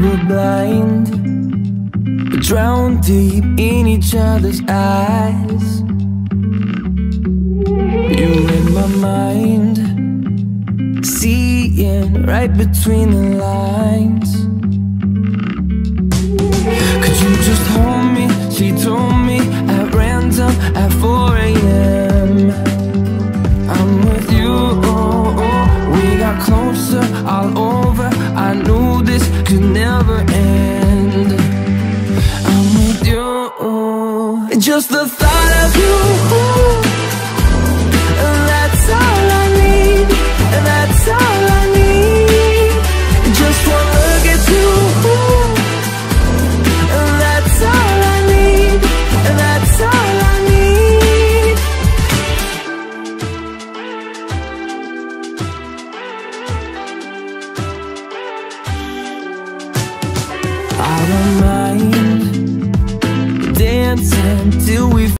blind Drown deep in each other's eyes You in my mind Seeing right between the lines Could you just hold me? She told me at random at 4 a.m. I'm with you. We got closer all could never end. I'm with you. Just the thought of you. I don't mind dancing till we